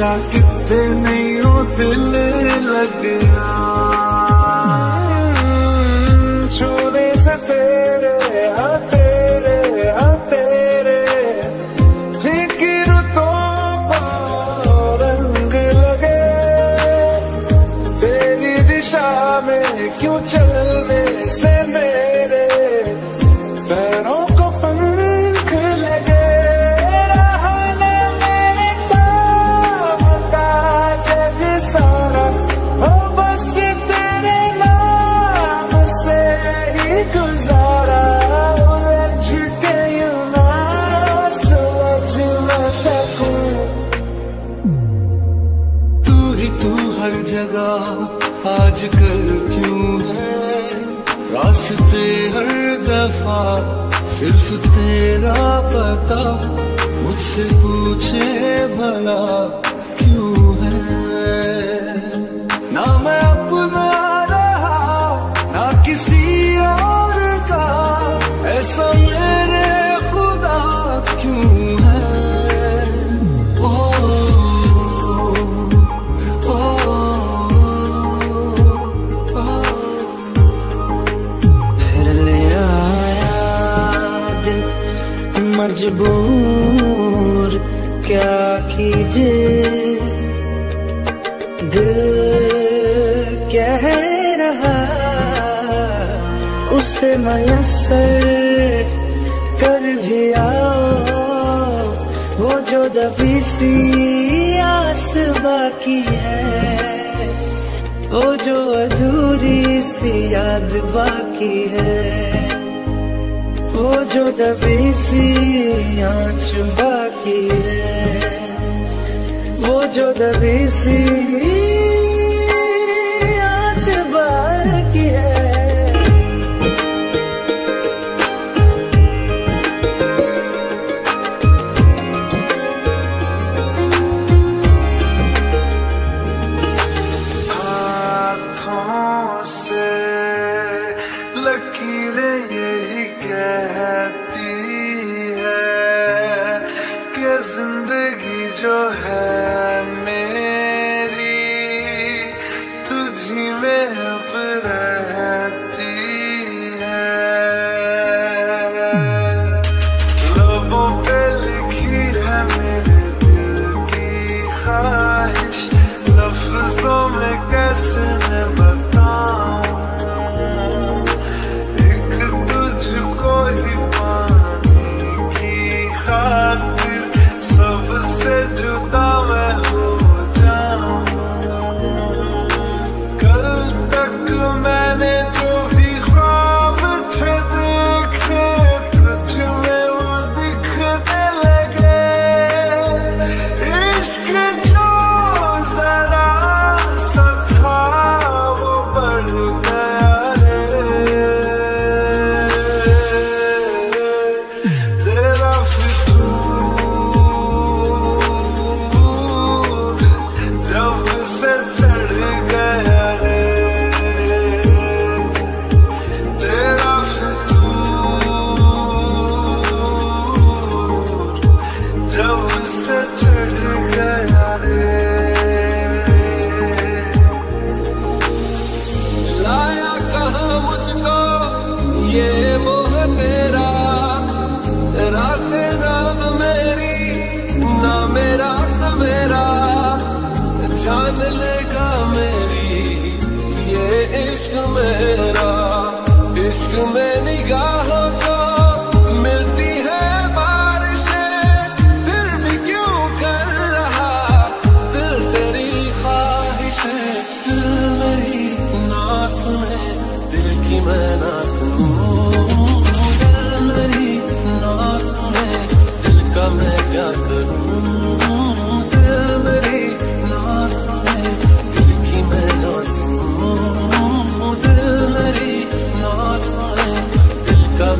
मेरा कितने नहीं दिल लग गया पता मुझसे पूछे भला दिल कह रहा, उसे मयसर कर भी आओ, वो जो दबी सी आस बाकी है, वो जो अधूरी सी याद बाकी है, वो जो दबी सी आँच बाकी है। वो जो दबी सी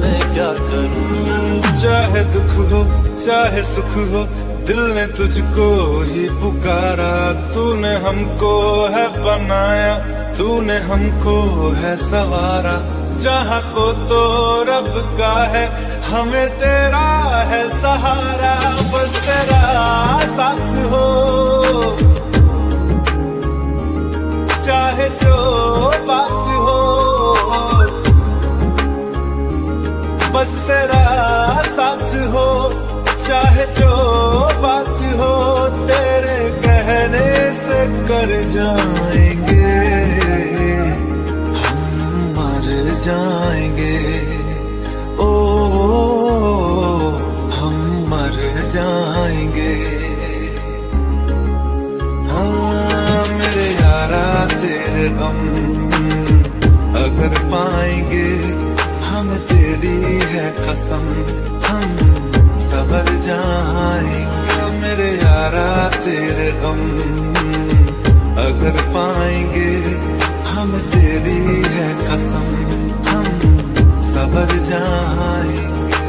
मैं क्या करूँ? चाहे दुख हो, चाहे सुख हो, दिल ने तुझको ही पुकारा। तूने हमको है बनाया, तूने हमको है सवारा। जहाँ को तो रब का है, हमें तेरा है सहारा। बस तेरा साथ हो। चाहे जो बात हो बस तेरा साथ हो, चाहे जो बात हो, तेरे कहने से कर जाएँगे। हम मर जाएँगे। ओ, हम मर जाएँगे। हाँ मेरे यारा, तेरे गम अगर पाएँगे। तेरी है कसम, हम सबर जाएँगे। मेरे यारा, तेरे गम, अगर पाएँगे, हम तेरी है कसम, हम सबर जाएँगे।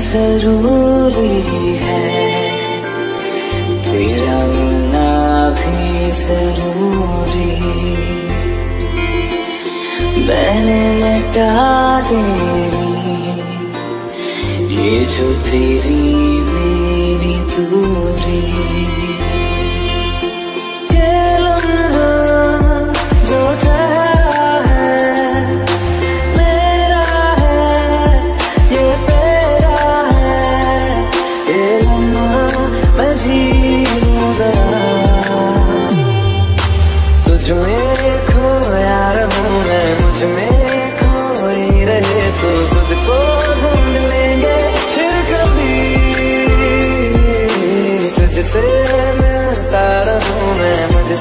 ज़रूरी है। तेरा मिलना भी ज़रूरी। मैंने मिटा देनी ये जो तेरी मेरी दूरी।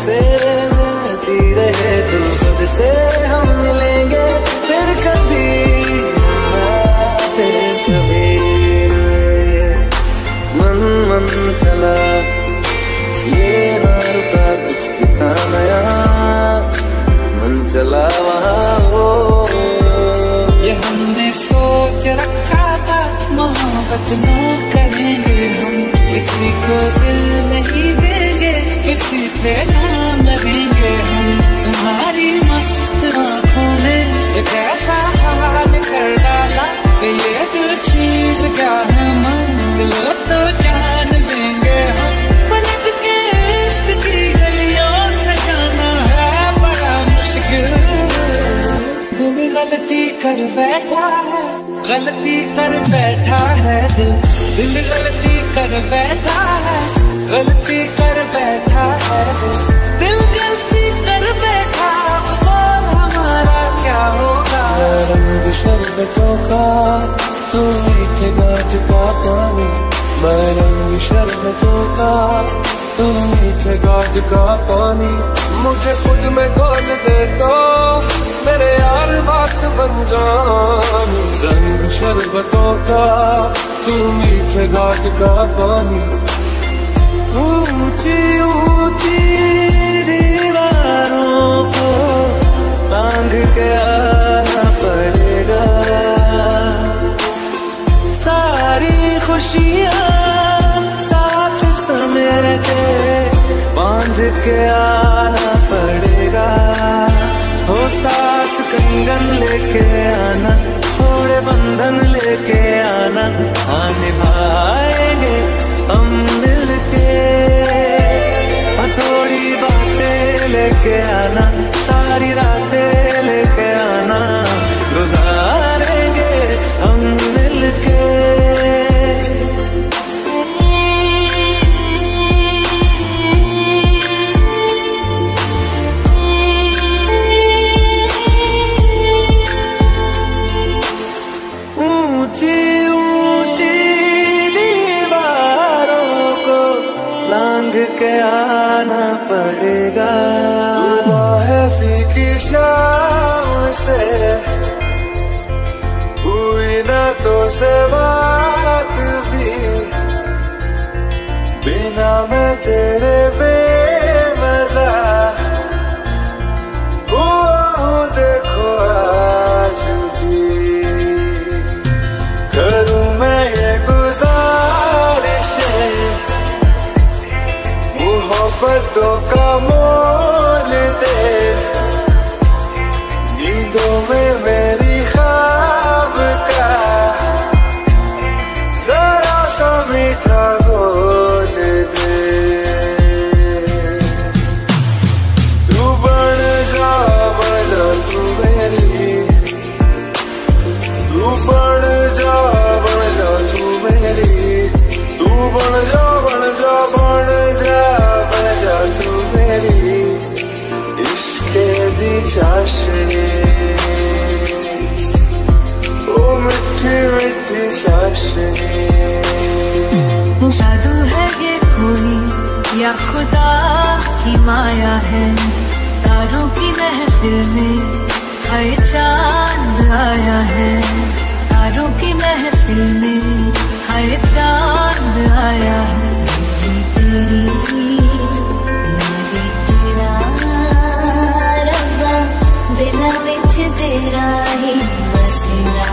मिलती रहे तू खुद से हम मिलेंगे, फिर कभी मन मन चला, ये कुछ दिखा नया। मन चला वहाँ हो। ये हमने सोच रखा था, मोहब्बत न करेंगे हम। किसी को दिल नहीं देंगे किसी तुम्हारी मस्त ने एक ऐसा हाल कर डाला तो जान देंगे गलियों है, बड़ा मुश्किल। दिल गलती कर बैठा है, गलती कर बैठा है दिल। दिल गलती कर बैठा है, गलती कर बैठा है दिल गलती कर बैठा बोल हमारा क्या होगा? रंग शरबतों का, तू मीठे गाज का पानी। मैं रंग शरबतों का, तू मीठे गाज का पानी। मुझे खुद में खोल दे तो मेरे यार बात बन जानी। रंग शरबतों का, तू मीठे गाज का पानी। ऊँची ऊँची दीवारों को लांग के आना पड़ेगा। सारी खुशियाँ समेटे बाँध के आना पड़ेगा। हो कंगन लेके आना, थोड़े बंधन लेके आना हाँ बातें लेके आना सारी रातें जादू है ये कोई, या खुदा की माया है। तारों की महफिल में हर चाँद आया है। तारों की महफिल में हर चाँद आया है। तेरी तेरा दिल विच तेरा ही बसेरा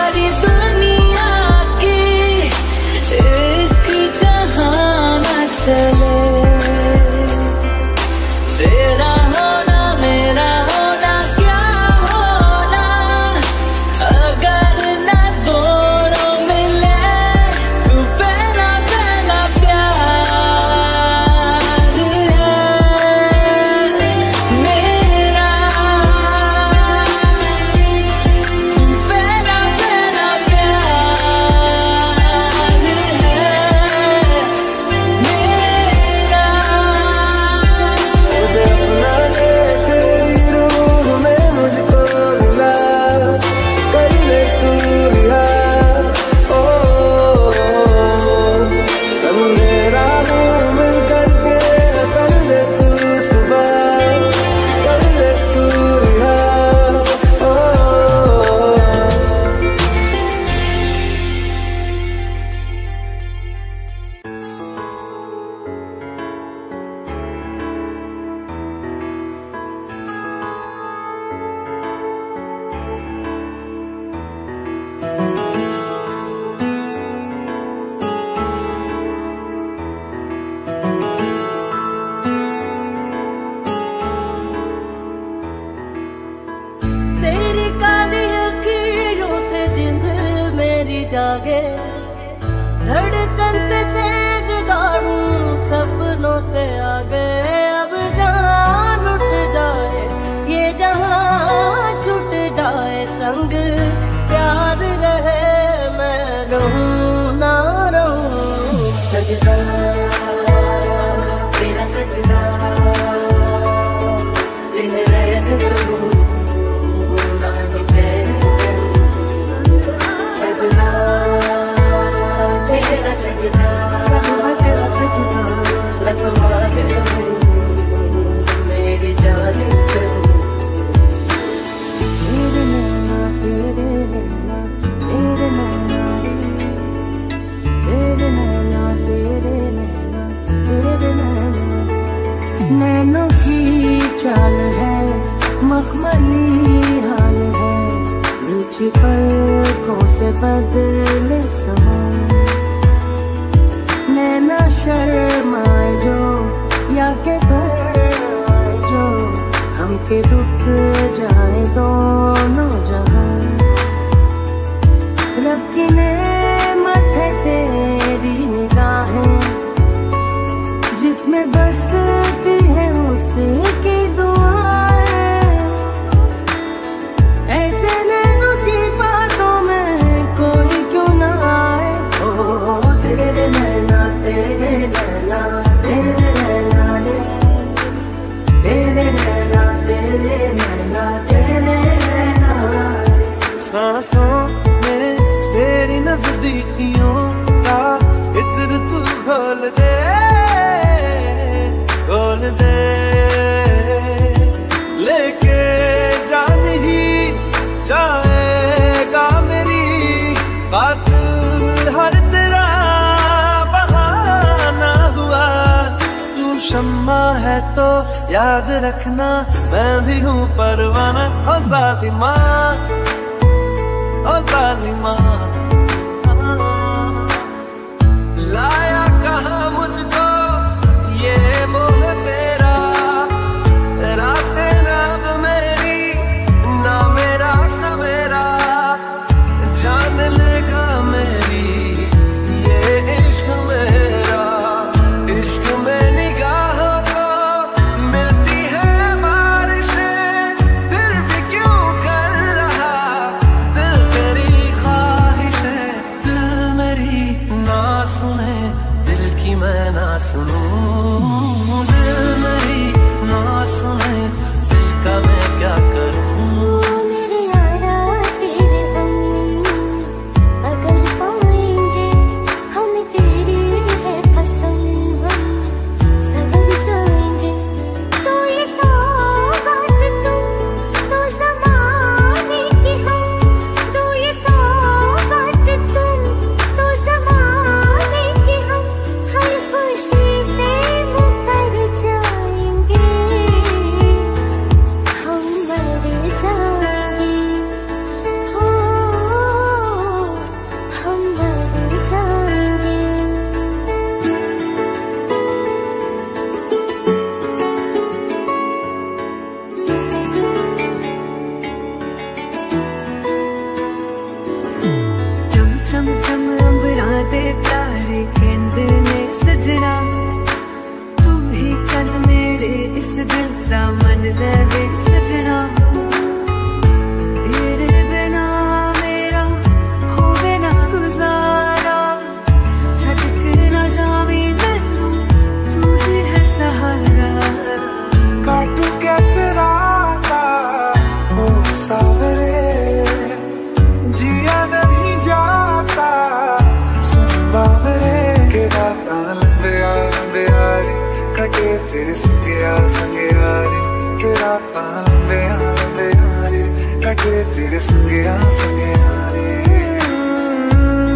ਆਪਾਂ ਲੰਬੇ ਲੰਬੇ ਹਾਰੇ ਕੱਟੇ ਤੇਰੇ ਸੰਗਿਆ ਸੰਗਿਆ ਰੇ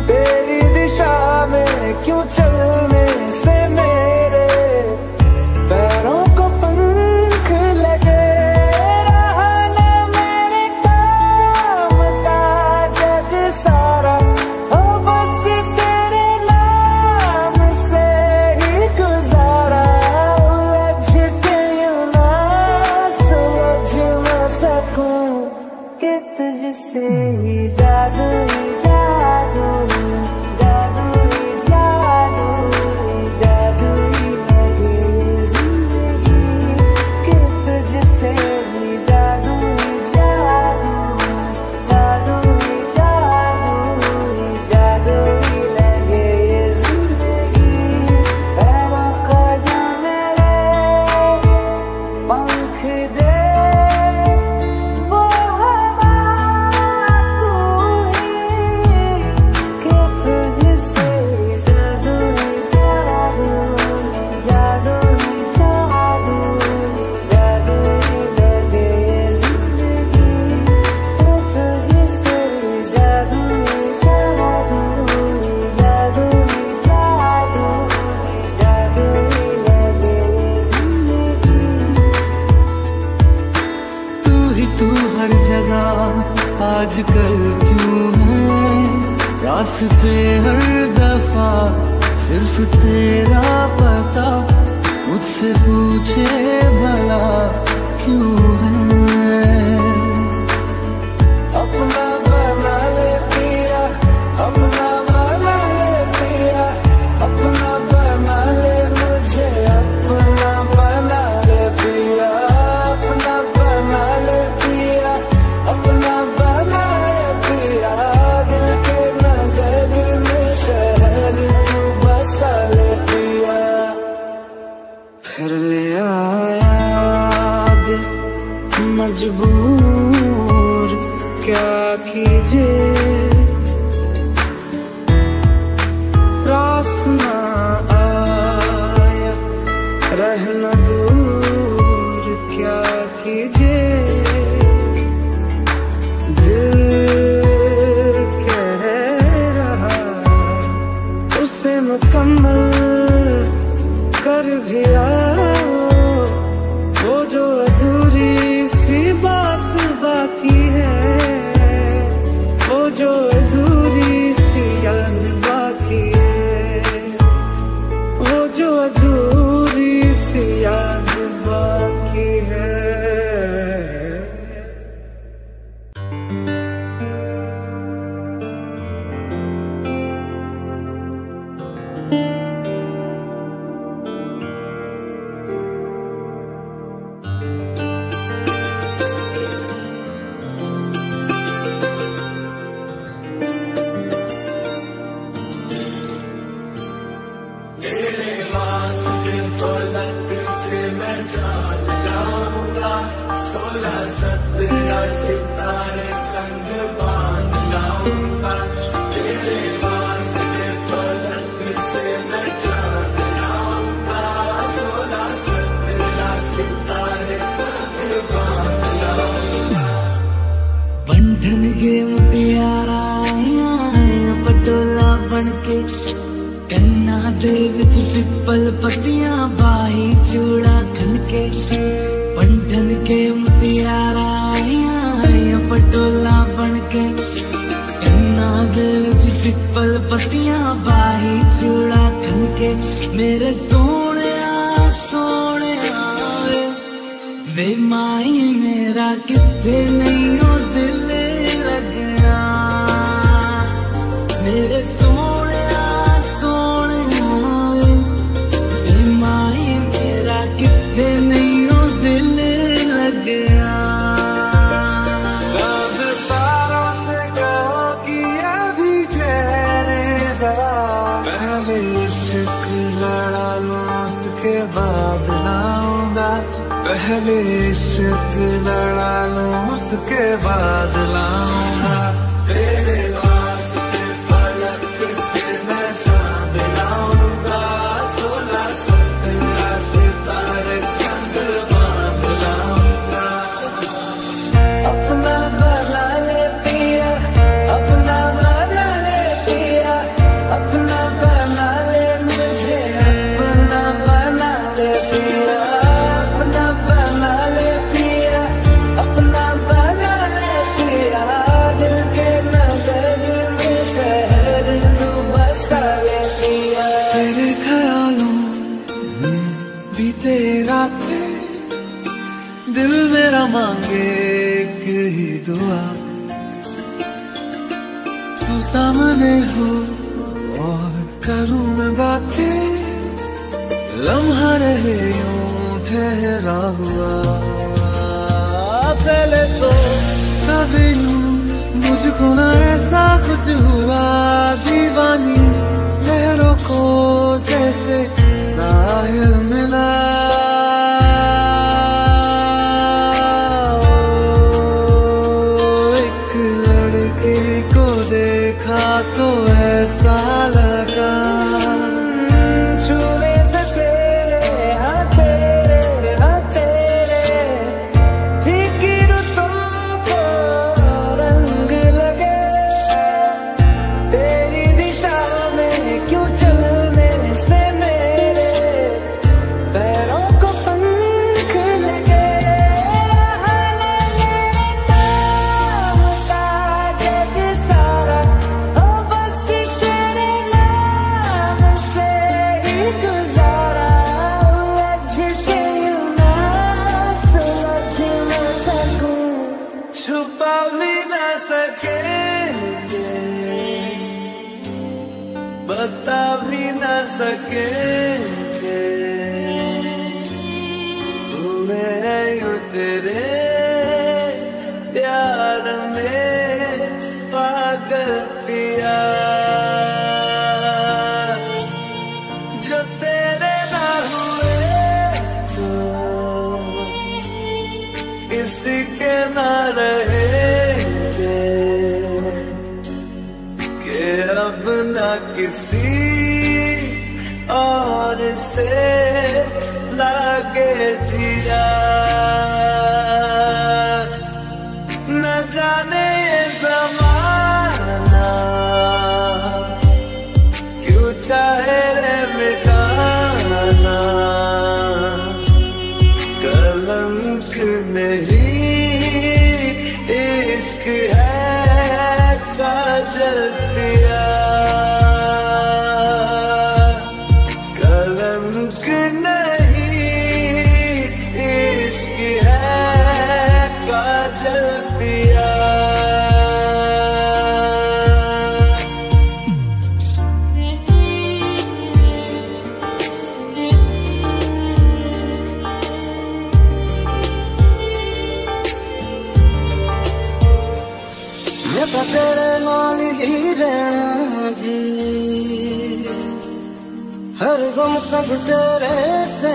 तेरी दिशा में क्यों चलने से आजकल क्यों है? रास्ते हर दफ़ा सिर्फ़ तेरा पता मुझसे पूछे भला क्यों है? के बाद लाऊँगा पहले इश्क लड़ा लूँ उसके बाद लाऊँगा बिन मुझको ना ऐसा कुछ हुआ दीवानी लहरों को जैसे साहिल मिला। इश्क है काजल दिया सब तेरे से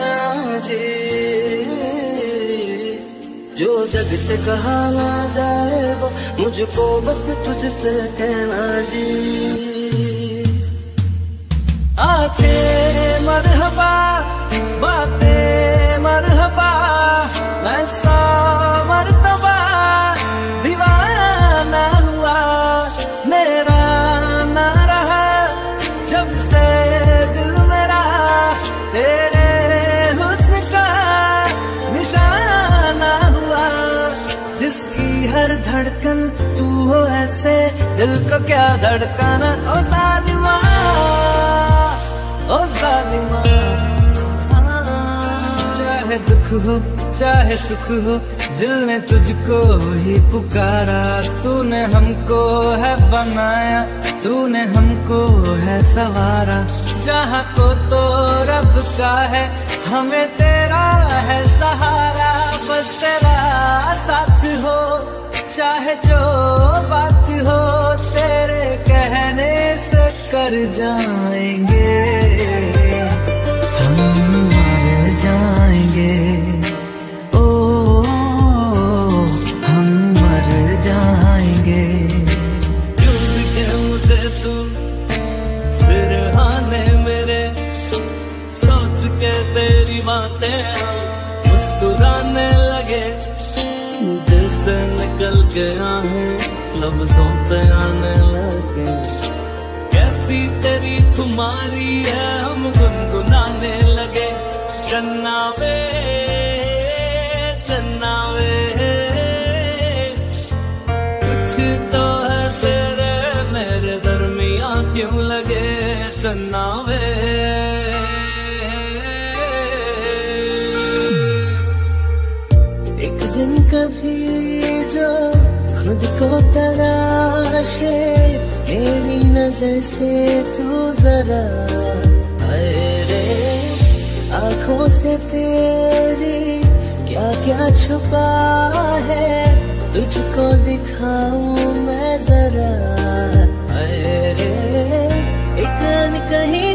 जो जग से कहा ना जाए वो मुझको बस तुझसे कहना जी। आते मरहबा, बातें मरहबा, मैं सा दिल को क्या धड़काना? ओ जालिमा ओ जालिमा। चाहे दुख हो, चाहे सुख हो, दिल ने तुझको ही पुकारा। तूने हमको है बनाया, तूने हमको है सवारा। जहाँ को तो रब का है, हमें तेरा है सहारा। बस तेरा साथ हो, चाहे जो बात हो। कहने से कर जाएँगे। हम मर जाएँगे। ओ, हम मर जाएँगे। के मुझे तू फिर आने मेरे सोच के तेरी बातें हम मुस्कुराने लगे। दिल से निकल के आहे लफ्जों पे आने खुमारी है, हम गुनगुनाने लगे। चन्ना वे चन्ना वे कुछ तो है तेरे, मेरे दरमिया क्यों लगे। चन्ना वे एक दिन कभी जो खुद को तलाशे नज़र से तू जरा अरे आँखों से तेरी क्या क्या छुपा है? तुझको दिखाऊँ मैं जरा अरे एक कहीं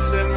जैसे